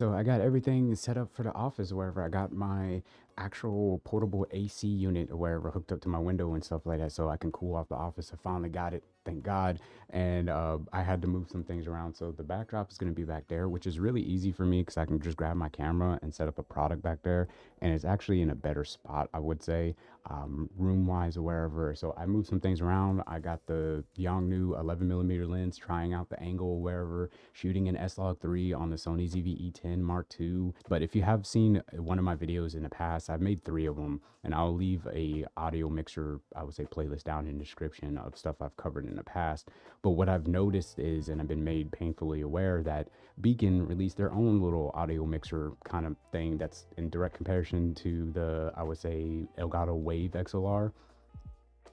So I got everything set up for the office wherever I got my actual portable AC unit or wherever hooked up to my window and stuff like that so I can cool off the office. I finally got it, thank God. And uh, I had to move some things around. So the backdrop is going to be back there, which is really easy for me because I can just grab my camera and set up a product back there. And it's actually in a better spot, I would say, um, room wise or wherever. So I moved some things around. I got the Yongnuo 11 millimeter lens, trying out the angle wherever, shooting an S-Log 3 on the Sony ZV-E10 Mark II. But if you have seen one of my videos in the past, I've made three of them, and I'll leave a audio mixer, I would say playlist down in description of stuff I've covered in the past. But what I've noticed is, and I've been made painfully aware that BEACN released their own little audio mixer kind of thing that's in direct comparison to the, I would say, Elgato Wave XLR.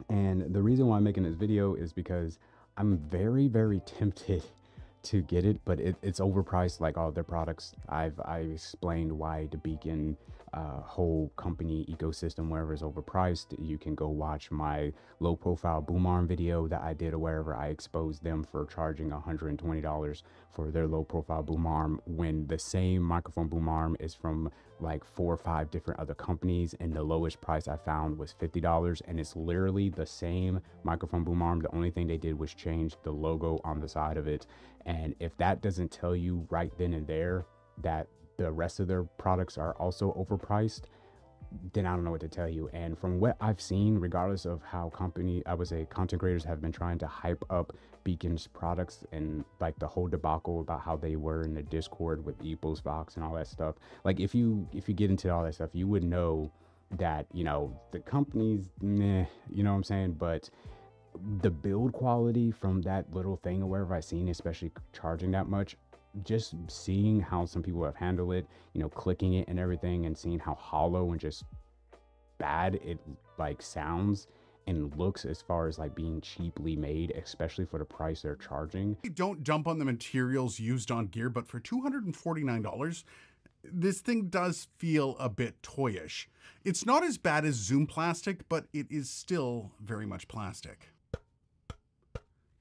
And the reason why I'm making this video is because I'm very, very tempted to get it, but it, it's overpriced like all their products. I've I explained why the BEACN uh, whole company ecosystem wherever is overpriced. You can go watch my low profile boom arm video that I did or wherever I exposed them for charging $120 for their low profile boom arm when the same microphone boom arm is from like four or five different other companies and the lowest price I found was $50 and it's literally the same microphone boom arm. The only thing they did was change the logo on the side of it. And if that doesn't tell you right then and there that the rest of their products are also overpriced, then I don't know what to tell you. And from what I've seen, regardless of how company, I would say content creators have been trying to hype up BEACN's products and like the whole debacle about how they were in the Discord with EposVox and all that stuff. Like if you if you get into all that stuff, you would know that you know the companies, meh, you know what I'm saying, but the build quality from that little thing or wherever I've seen, especially charging that much, just seeing how some people have handled it, you know, clicking it and everything and seeing how hollow and just bad it like sounds and looks as far as like being cheaply made, especially for the price they're charging. Don't dump on the materials used on gear, but for $249, this thing does feel a bit toyish. It's not as bad as Zoom plastic, but it is still very much plastic.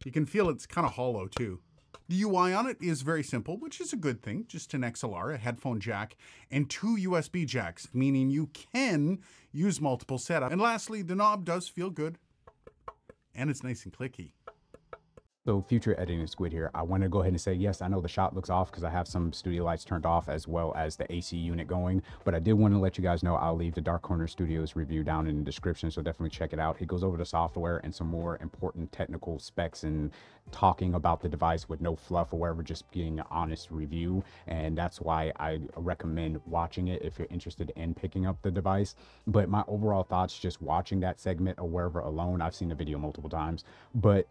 You can feel it's kind of hollow too. The UI on it is very simple, which is a good thing. Just an XLR, a headphone jack, and two USB jacks, meaning you can use multiple setups. And lastly, the knob does feel good, and it's nice and clicky. So future editing squid here, I want to go ahead and say, yes, I know the shot looks off because I have some studio lights turned off as well as the AC unit going, but I did want to let you guys know I'll leave the Dark Corner Studios review down in the description, so definitely check it out. It goes over the software and some more important technical specs and talking about the device with no fluff or whatever, just getting an honest review. And that's why I recommend watching it if you're interested in picking up the device. But my overall thoughts, just watching that segment or wherever alone, I've seen the video multiple times, but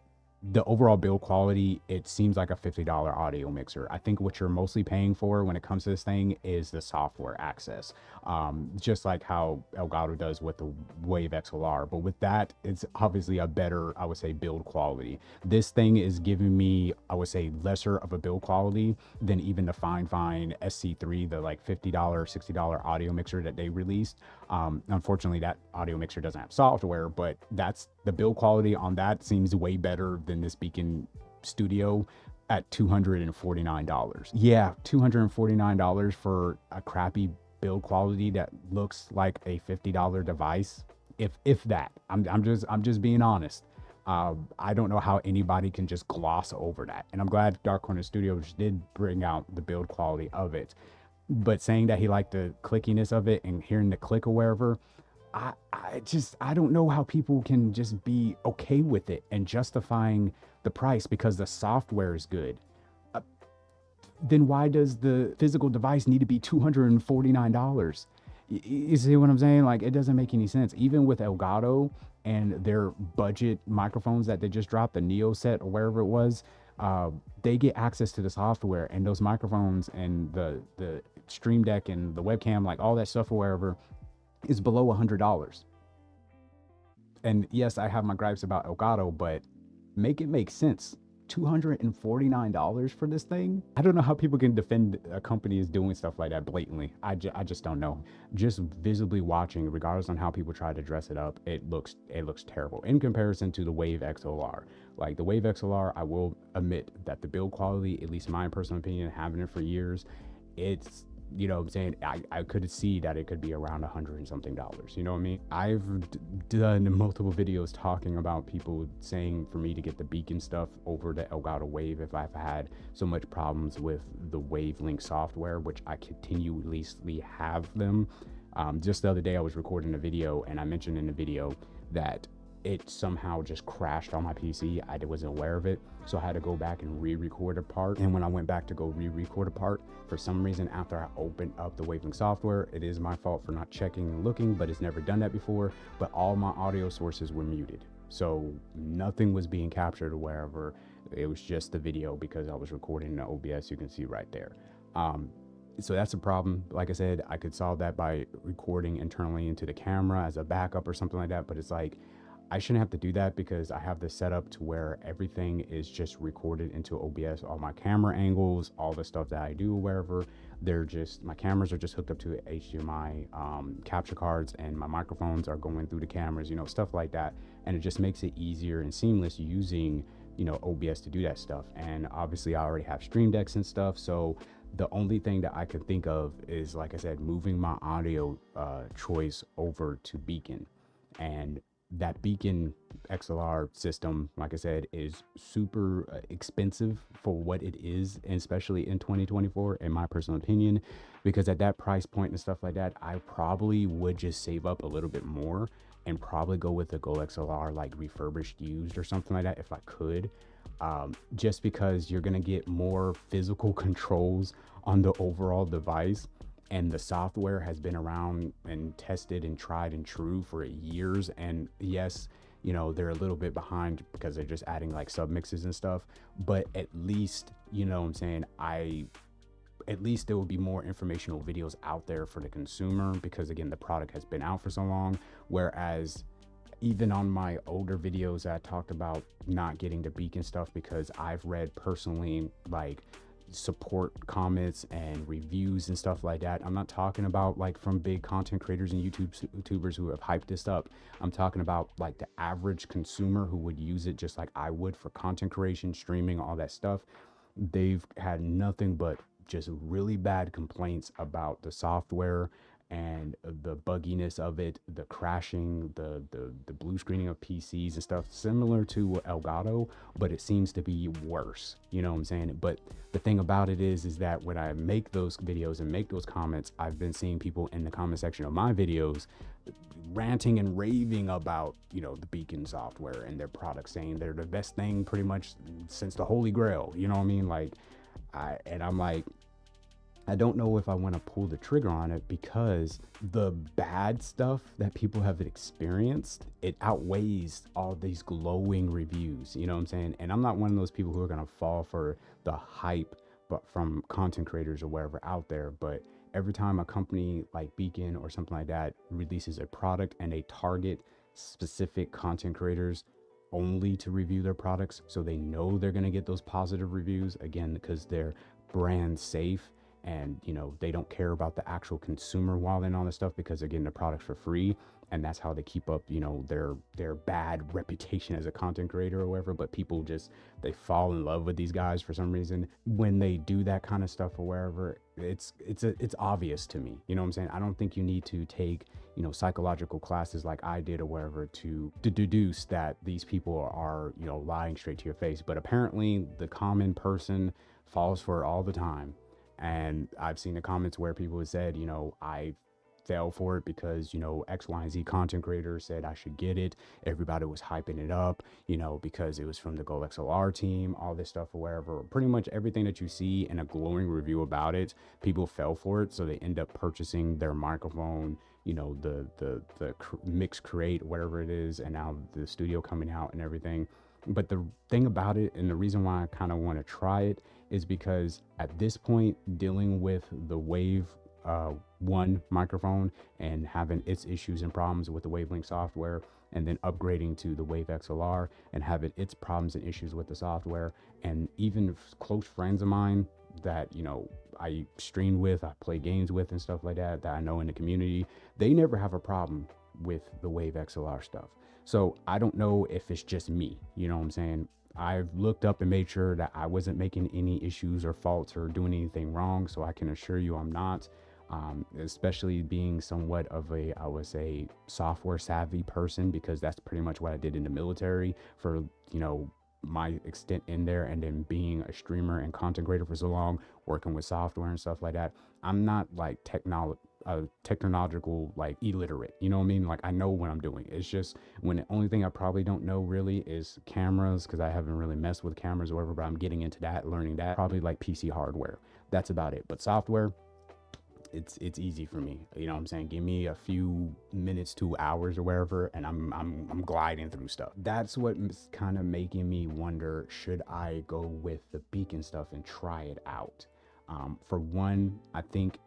the overall build quality, it seems like a $50 audio mixer. I think what you're mostly paying for when it comes to this thing is the software access, um, just like how Elgato does with the Wave XLR. But with that, it's obviously a better, I would say, build quality. This thing is giving me, I would say, lesser of a build quality than even the FiFine SC3, the like $50, $60 audio mixer that they released. Um, unfortunately, that audio mixer doesn't have software, but that's the build quality on that seems way better than this BEACN Studio at $249. Yeah, $249 for a crappy build quality that looks like a $50 device. If if that. I'm I'm just I'm just being honest. Uh, I don't know how anybody can just gloss over that. And I'm glad Dark Corner Studios did bring out the build quality of it but saying that he liked the clickiness of it and hearing the click or wherever, I, I just I don't know how people can just be okay with it and justifying the price because the software is good. Uh, then why does the physical device need to be two hundred and forty nine dollars? You see what I'm saying? Like it doesn't make any sense. Even with Elgato and their budget microphones that they just dropped, the Neo set or wherever it was, uh, they get access to the software and those microphones and the the stream deck and the webcam like all that stuff or wherever is below a hundred dollars. And yes i have my gripes about elgato but make it make sense. $249 for this thing? I don't know how people can defend a company is doing stuff like that blatantly. I, ju- I just don't know. Just visibly watching regardless on how people try to dress it up it looks it looks terrible in comparison to the wave xlr like the Wave XLR, I will admit that the build quality, at least my personal opinion, having it for years, it's you know what I'm saying? I, I could see that it could be around a hundred and something dollars you know what I mean? I've d- done multiple videos talking about people saying for me to get the BEACN stuff over to Elgato Wave if I've had so much problems with the Wavelink software which I continuously have them. Um, just the other day I was recording a video and I mentioned in the video that it somehow just crashed on my PC. I wasn't aware of it. So I had to go back and re-record a part. And when I went back to go re-record a part, for some reason after I opened up the Wavelink software, it is my fault for not checking and looking, but it's never done that before. But all my audio sources were muted. So nothing was being captured or wherever. It was just the video because I was recording in the OBS. You can see right there. Um, so that's a problem. Like I said, I could solve that by recording internally into the camera as a backup or something like that. But it's like I shouldn't have to do that because I have this set up to where everything is just recorded into OBS. All my camera angles, all the stuff that I do, wherever they're just my cameras are just hooked up to HDMI um, capture cards, and my microphones are going through the cameras. You know, stuff like that, and it just makes it easier and seamless using you know OBS to do that stuff. And obviously, I already have Stream Decks and stuff, so the only thing that I can think of is, like I said, moving my audio uh, choice over to BEACN. And that BEACN XLR system, like I said, is super uh, expensive for what it is, especially in 2024, in my personal opinion, because at that price point and stuff like that, I probably would just save up a little bit more and probably go with the GoXLR like refurbished used or something like that if I could. Um, just because you're gonna get more physical controls on the overall device and the software has been around and tested and tried and true for years and yes you know they're a little bit behind because they're just adding like sub mixes and stuff but at least you know what i'm saying i at least there will be more informational videos out there for the consumer because again the product has been out for so long. Whereas even on my older videos i talked about not getting the BEACN stuff because i've read personally like support comments and reviews and stuff like that. I'm not talking about like from big content creators and YouTube YouTubers who have hyped this up. I'm talking about like the average consumer who would use it just like I would for content creation, streaming, all that stuff. They've had nothing but just really bad complaints about the software and the bugginess of it, the crashing, the, the the blue screening of PCs and stuff, similar to Elgato, but it seems to be worse. You know what I'm saying? But the thing about it is, is that when I make those videos and make those comments, I've been seeing people in the comment section of my videos ranting and raving about you know the BEACN software and their products, saying they're the best thing pretty much since the Holy Grail. You know what I mean? Like, I and I'm like, I don't know if I want to pull the trigger on it because the bad stuff that people have experienced, it outweighs all these glowing reviews. You know what I'm saying? And I'm not one of those people who are going to fall for the hype but from content creators or wherever out there. But every time a company like BEACN or something like that releases a product and they target specific content creators only to review their products so they know they're going to get those positive reviews again because they're brand safe and you know they don't care about the actual consumer while in all this stuff because they're getting the products for free and that's how they keep up you know their their bad reputation as a content creator or whatever but people just they fall in love with these guys for some reason. When they do that kind of stuff or wherever it's it's a, it's obvious to me you know what i'm saying? I don't think you need to take you know psychological classes like i did or whatever to, to deduce that these people are, are you know lying straight to your face but apparently the common person falls for it all the time and I've seen the comments where people said, you know, I fell for it because, you know, X, Y, and Z content creators said I should get it. Everybody was hyping it up, you know, because it was from the GoXLR team, all this stuff or wherever. Pretty much everything that you see in a glowing review about it, people fell for it. So they end up purchasing their microphone, you know, the the the mix create, whatever it is, and now the studio coming out and everything. But the thing about it, and the reason why I kind of want to try it, is because at this point, dealing with the Wave uh, One microphone and having its issues and problems with the Wavelink software, and then upgrading to the Wave XLR and having its problems and issues with the software, and even close friends of mine that you know I stream with, I play games with, and stuff like that that I know in the community, they never have a problem with the Wave XLR stuff. So I don't know if it's just me, you know what I'm saying? I've looked up and made sure that I wasn't making any issues or faults or doing anything wrong. So I can assure you I'm not. Um, especially being somewhat of a, I would say, software savvy person because that's pretty much what I did in the military for, you know, my extent in there and then being a streamer and content creator for so long, working with software and stuff like that. I'm not like technology uh, technological like illiterate you know what i mean like i know what i'm doing it's just when the only thing i probably don't know really is cameras because i haven't really messed with cameras or whatever but i'm getting into that learning that probably like pc hardware that's about it but software it's it's easy for me. You know what I'm saying? Give me a few minutes to hours or wherever and I'm I'm I'm gliding through stuff. That's what's kind of making me wonder should I go with the BEACN stuff and try it out? Um, for one, I think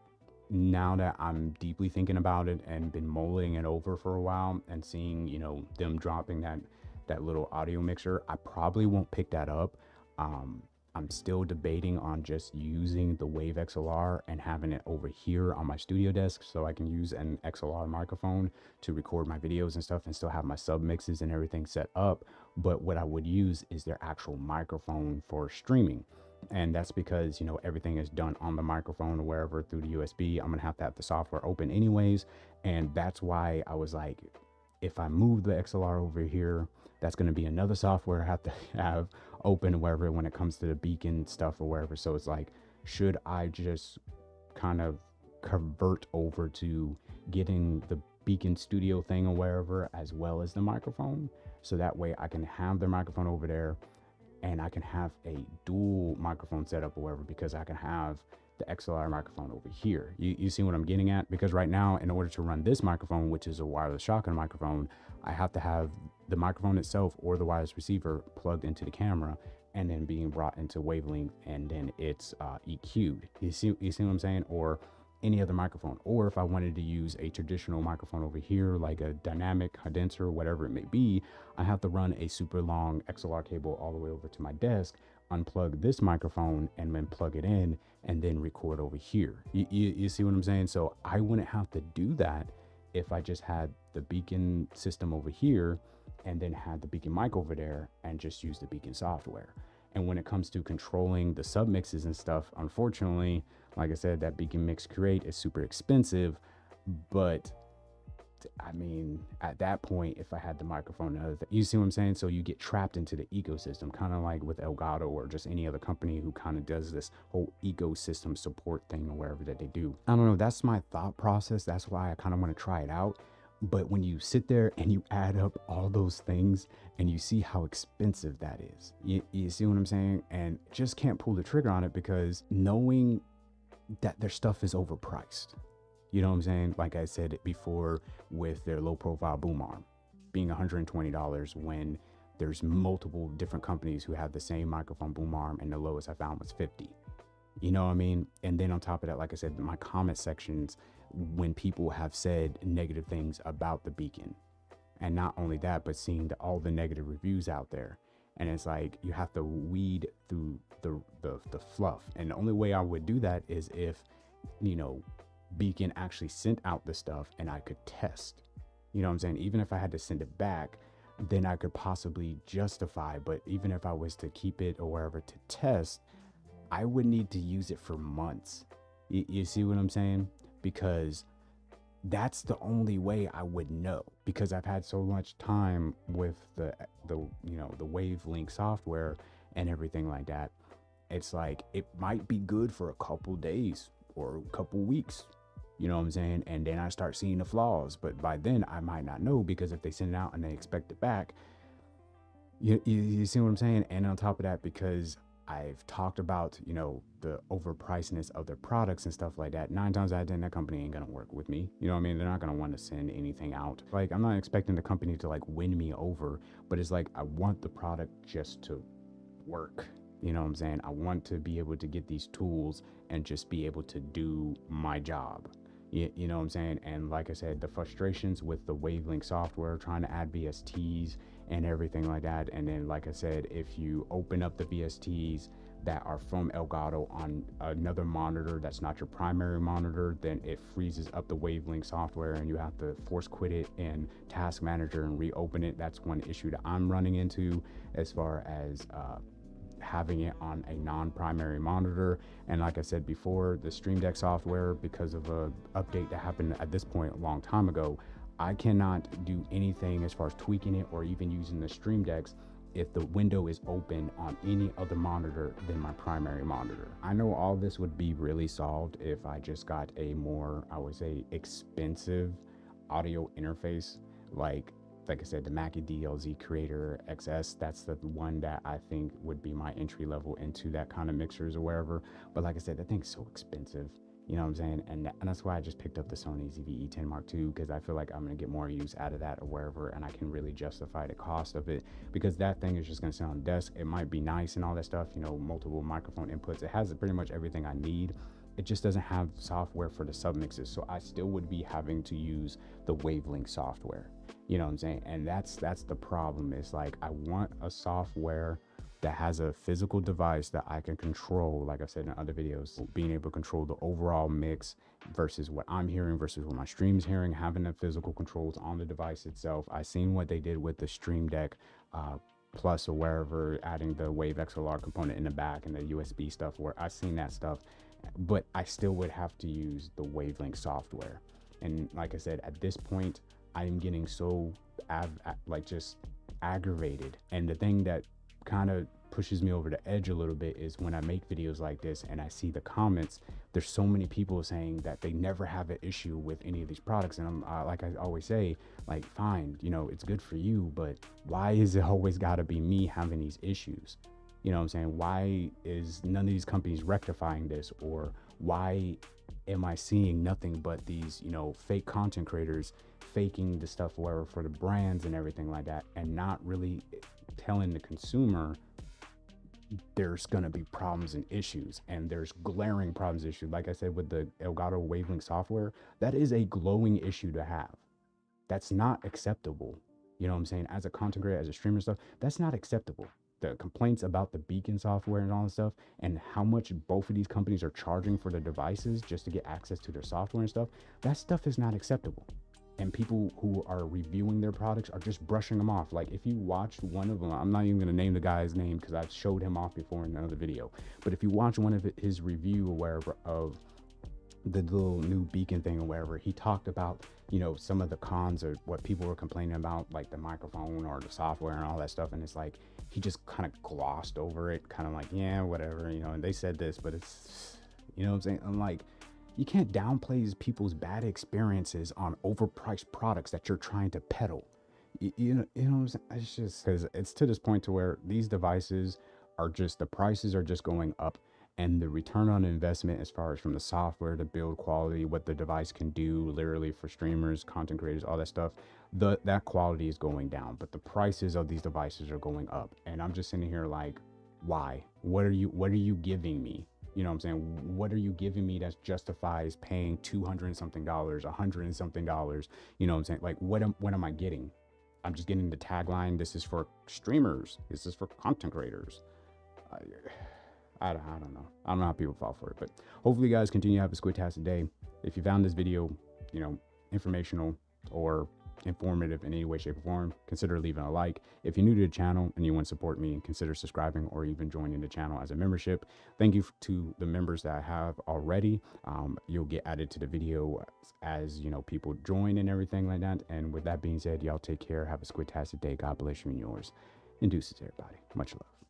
now that I'm deeply thinking about it and been mulling it over for a while and seeing, you know, them dropping that that little audio mixer, I probably won't pick that up. Um, I'm still debating on just using the Wave XLR and having it over here on my studio desk so I can use an XLR microphone to record my videos and stuff and still have my sub mixes and everything set up. But what I would use is their actual microphone for streaming. And that's because, you know, everything is done on the microphone or wherever through the USB. I'm going to have to have the software open anyways. And that's why I was like, if I move the XLR over here, that's going to be another software I have to have open wherever when it comes to the BEACN stuff or wherever. So it's like, should I just kind of convert over to getting the BEACN studio thing or wherever as well as the microphone? So that way I can have the microphone over there and I can have a dual microphone setup or whatever because I can have the XLR microphone over here. You, you see what I'm getting at? Because right now, in order to run this microphone, which is a wireless shotgun microphone, I have to have the microphone itself or the wireless receiver plugged into the camera and then being brought into Wavelink and then it's uh, EQ'd. You see, you see what I'm saying? Or any other microphone. Or if I wanted to use a traditional microphone over here, like a dynamic condenser, whatever it may be, I have to run a super long XLR cable all the way over to my desk, unplug this microphone and then plug it in and then record over here. You, you, you see what I'm saying? So I wouldn't have to do that if I just had the BEACN system over here and then had the BEACN mic over there and just use the BEACN software. And when it comes to controlling the sub mixes and stuff, unfortunately, like I said, that BEACN mix create is super expensive, but I mean, at that point, if I had the microphone, you see what I'm saying? So you get trapped into the ecosystem, kind of like with Elgato or just any other company who kind of does this whole ecosystem support thing or wherever that they do. I don't know. That's my thought process. That's why I kind of want to try it out. But when you sit there and you add up all those things and you see how expensive that is, you, you see what I'm saying? And just can't pull the trigger on it because knowing that their stuff is overpriced you know what I'm saying? Like I said before with their low profile boom arm being $120 when there's multiple different companies who have the same microphone boom arm and the lowest I found was 50. You know what I mean? And then on top of that, like I said, my comment sections when people have said negative things about the BEACN. And not only that, but seeing the, all the negative reviews out there. And it's like you have to weed through the, the the fluff. And the only way I would do that is if, you know, BEACN actually sent out the stuff and I could test. You know what I'm saying? Even if I had to send it back, then I could possibly justify. But even if I was to keep it or wherever to test, I would need to use it for months. You, you see what I'm saying? Because that's the only way I would know because I've had so much time with the the you know the Wavelink software and everything like that. It's like it might be good for a couple days or a couple weeks, you know what I'm saying? And then I start seeing the flaws. But by then, I might not know because if they send it out and they expect it back, you, you, you see what I'm saying? And on top of that, because I've talked about, you know, the overpricedness of their products and stuff like that. Nine times out of ten, that company ain't gonna work with me. You know what I mean? They're not gonna want to send anything out. Like, I'm not expecting the company to like win me over, but it's like I want the product just to work. You know what I'm saying? I want to be able to get these tools and just be able to do my job. You, you know what I'm saying? And like I said, the frustrations with the Wavelink software, trying to add VSTs and everything like that. And then, like I said, if you open up the VSTs that are from Elgato on another monitor that's not your primary monitor, then it freezes up the Wavelink software and you have to force quit it in Task Manager and reopen it. That's one issue that I'm running into as far as uh, having it on a non-primary monitor and like i said before the stream deck software because of a update that happened at this point a long time ago i cannot do anything as far as tweaking it or even using the stream decks if the window is open on any other monitor than my primary monitor. I know all this would be really solved if I just got a more, I would say, expensive audio interface. Like, like I said, the Mackie DLZ Creator XS, that's the one that I think would be my entry level into that kind of mixers or wherever. But like I said, that thing's so expensive. You know what I'm saying? And, and that's why I just picked up the Sony ZV-E10 Mark II because I feel like I'm going to get more use out of that or wherever and I can really justify the cost of it because that thing is just going to sit on desk. It might be nice and all that stuff, you know, multiple microphone inputs. It has pretty much everything I need. It just doesn't have software for the submixes. So I still would be having to use the Wavelink software. You know what I'm saying? And that's that's the problem. Is like I want a software that has a physical device that I can control, like I've said in other videos, being able to control the overall mix versus what I'm hearing versus what my stream's hearing, having the physical controls on the device itself. I seen what they did with the Stream Deck uh, Plus or wherever, adding the Wave XLR component in the back and the USB stuff, where I seen that stuff, but I still would have to use the Wavelink software. And like I said, at this point, I am getting so like just aggravated. And the thing that kind of pushes me over the edge a little bit is when I make videos like this and I see the comments. There's so many people saying that they never have an issue with any of these products, and I'm like I always say, like fine, you know, it's good for you, but why is it always got to be me having these issues? You know what I'm saying? Why is none of these companies rectifying this, or why am I seeing nothing but these, you know, fake content creators faking the stuff wherever for the brands and everything like that, and not really telling the consumer there's going to be problems and issues and there's glaring problems issues. Like i said with the elgato Wavelink software that is a glowing issue to have. That's not acceptable. You know what i'm saying? As a content creator as a streamer stuff that's not acceptable. The complaints about the BEACN software and all this stuff and how much both of these companies are charging for their devices just to get access to their software and stuff that stuff is not acceptable and people who are reviewing their products are just brushing them off. Like if you watch one of them, I'm not even going to name the guy's name because I've showed him off before in another video. But if you watch one of his review or wherever of the little new BEACN thing or wherever, he talked about you know some of the cons or what people were complaining about, like the microphone or the software and all that stuff. And it's like he just kind of glossed over it, kind of like yeah, whatever, you know. And they said this, but it's you know what I'm saying. I'm like you can't downplay people's bad experiences on overpriced products that you're trying to peddle. You, you know, you know, it's just because it's to this point to where these devices are just the prices are just going up, and the return on investment, as far as from the software, to build quality, what the device can do, literally for streamers, content creators, all that stuff, the that quality is going down. But the prices of these devices are going up, and I'm just sitting here like, why? What are you? What are you giving me? You know what I'm saying? What are you giving me that justifies paying 200 and something dollars, 100 and something dollars? You know what I'm saying? Like, what am, what am I getting? I'm just getting the tagline this is for streamers, this is for content creators. I, I, I don't know. I don't know how people fall for it, but hopefully, you guys continue to have a squid-tastic day. If you found this video, you know, informational or informative in any way, shape, or form, consider leaving a like. If you're new to the channel and you want to support me, consider subscribing or even joining the channel as a membership. Thank you to the members that I have already. Um, you'll get added to the video as you know people join and everything like that. And with that being said, y'all take care. Have a squid-tastic day. God bless you and yours. And deuces, everybody. Much love.